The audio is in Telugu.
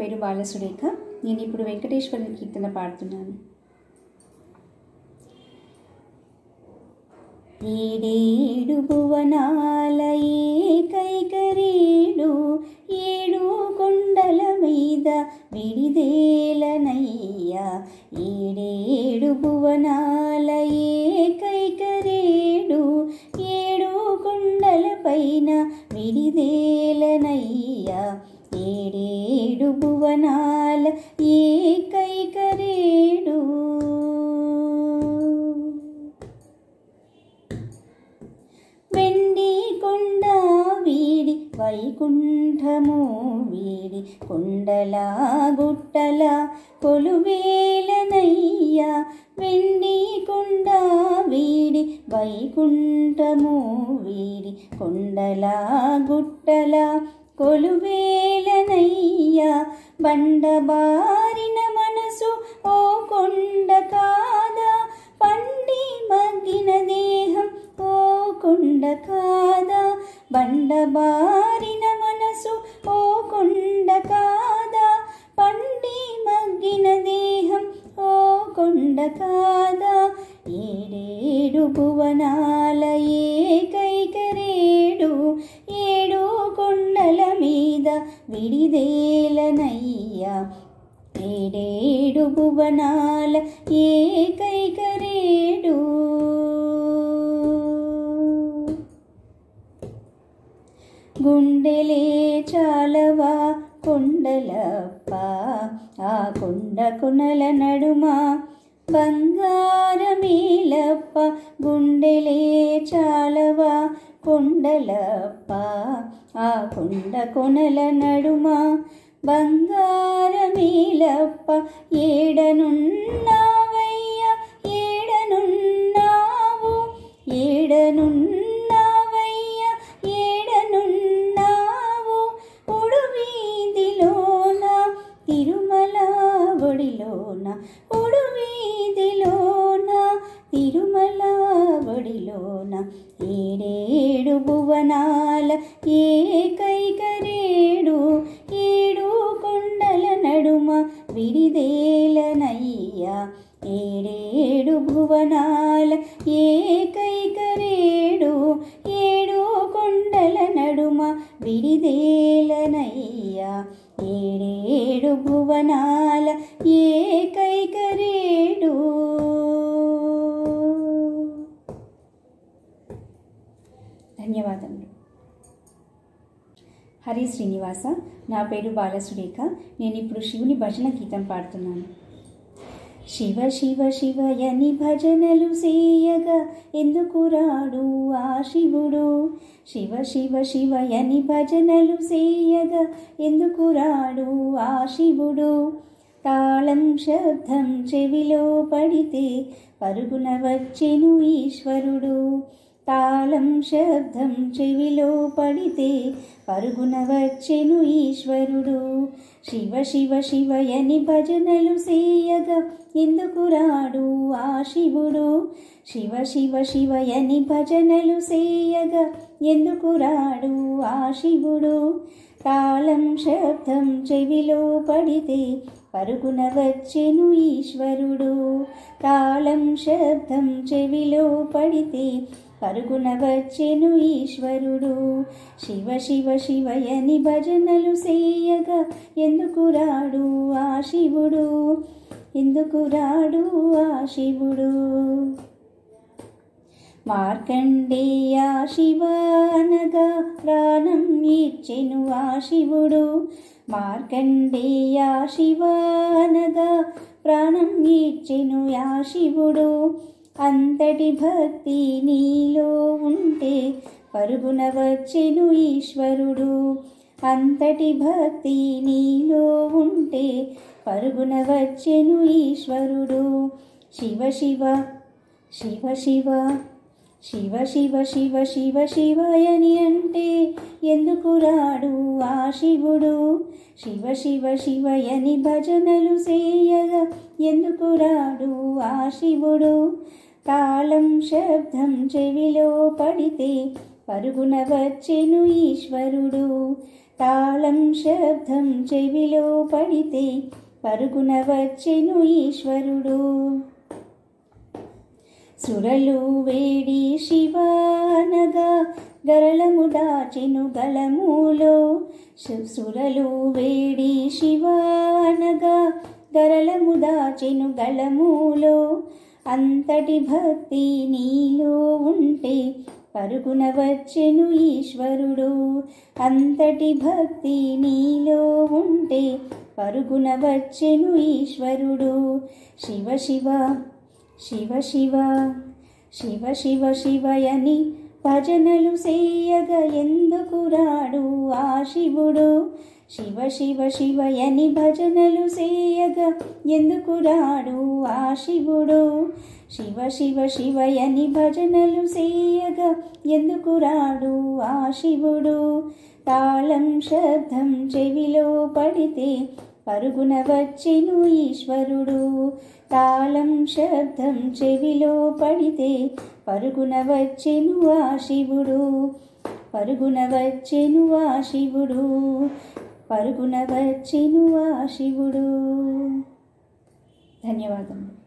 పేరు బాలసురేఖ. నేను ఇప్పుడు వెంకటేశ్వర కీర్తన పాడుతున్నాను. ఏడేడు భువనాల ఏకైకరేడు ఏడు కొండల మీద విడిదేలనయ్యా. ఏడేడు భువనాల ఏకైకరేడు ఏడు కొండల పైన విడిదేలనయ్యా. ఏడేడు భువనాల ఏకైకరేడు. వెండి కొండ వీడి వైకుంఠము వీడి కొండల గుట్టల కొలువేలనయ్యా వెండి కొండ వీడి వైకుంఠము వీడి కొండల గుట్టల కొలువేలనయ్యా బండబారిన మనసు ఓ కొండ కాదా? పండి మగ్గిన దేహం ఓ కొండ కాదా? బండబారిన మనసు ఓ కొండ కాదా? పండి మగ్గిన దేహం ఓ కొండ కాదా? ఏడేడు భువనా కొండల మీద విడిదేలనయ్యా ఏడేడు భువనాల ఏకైకరేడు గుండెలే చాలవా కొండలప్ప ఆ కొండ కొనల నడుమ బంగారమేలప్ప గుండెలే చాలవా కొండలప్ప ఆ కొండ కొనల నడుమ బంగారమేలప్ప ఏడనున్నావయ్యా ఏడనున్నావు ఏడనున్నావయ్యా ఏడేడు భువనాల ఏకైకరేడు ఏడు కొండల నడుమ విడిదేలనయ్యా. ఏడేడు భువనాల ఏకైకరేడు ఏడు కొండల నడుమ విడిదే ధన్యవాదములు. హరి శ్రీనివాస నా పేరు బాలసురేఖ నేను ఇప్పుడు శివుని భజన గీతం పాడుతున్నాను. శివ శివ శివయని భజనలు సేయగా ఎందుకు రాడు ఆ శివుడు? శివ శివ శివయని భజనలు సేయగా ఎందుకు రాడు ఆ శివుడు? తాళం శబ్దం చెవిలో పడితే పరుగున వచ్చెను ఈశ్వరుడు. తాళం శబ్దం చెవిలో పడితే పరుగున వచ్చెను ఈశ్వరుడు. శివ శివ శివయని భజనలు సేయగా ఎందుకు రాడు ఆ శివుడు? శివ శివ శివయని భజనలు సేయగా ఎందుకు రాడు ఆ శివుడు? తాళం శబ్దం చెవిలో పడితే పరుగున వచ్చెను ఈశ్వరుడు. తాళం శబ్దం చెవిలో పడితే పరుగున వచ్చెను ఈశ్వరుడు. శివ శివ శివయని భజనలు సేయగా ఎందుకు రాడు ఆ శివుడు? ఎందుకు రాడు ఆ శివుడు? మార్కండేయ శివనగా ప్రాణం ఇచ్చెను ఆ శివుడు. మార్కండేయ శివనగా ప్రాణం ఇచ్చెను ఆ శివుడు. అంతటి భక్తి నీలో ఉంటే పరుగున వచ్చెను ఈశ్వరుడు. అంతటి భక్తి నీలో ఉంటే పరుగున వచ్చెను ఈశ్వరుడు. శివ శివ శివ శివ. శివ శివ శివ శివ శివయని అంటే ఎందుకు రాడు ఆ శివుడు? శివ శివ శివయని భజనలు చేయగా ఎందుకు రాడు ఆ శివుడు? తాళం శబ్దం చెవిలో పడితే పరుగున వచ్చెను ఈశ్వరుడు. తాళం శబ్దం చెవిలో పడితే పరుగున వచ్చెను ఈశ్వరుడు. సురలు వేడి శివానగా గరళము దాచెను గలములో. సురలు వేడి శివానగా గరళము దాచెను గలములో. అంతటి భక్తి నీలో ఉంటే పరుగున వచ్చెను ఈశ్వరుడు. అంతటి భక్తి నీలో ఉంటే పరుగున వచ్చెను ఈశ్వరుడు. శివ శివ శివ శివ శివ శివ శివయని భజనలు చేయగ ఎందుకు రాడు ఆ శివుడు? శివ శివ శివయని భజనలు సేయగ ఎందుకు రాడు ఆ శివుడు? శివ శివ శివయని భజనలు సేయగ ఎందుకు రాడు ఆ శివుడు? తాళం శబ్దం చెవిలో పడితే పరుగున వచ్చెను ఈశ్వరుడు. తాళం శబ్దం చెవిలో పడితే పరుగున వచ్చెను ఆ శివుడు. పరుగున వచ్చెను ఆ శివుడు. పరుగున వచ్చెను ఆ శివుడు. ధన్యవాదములు.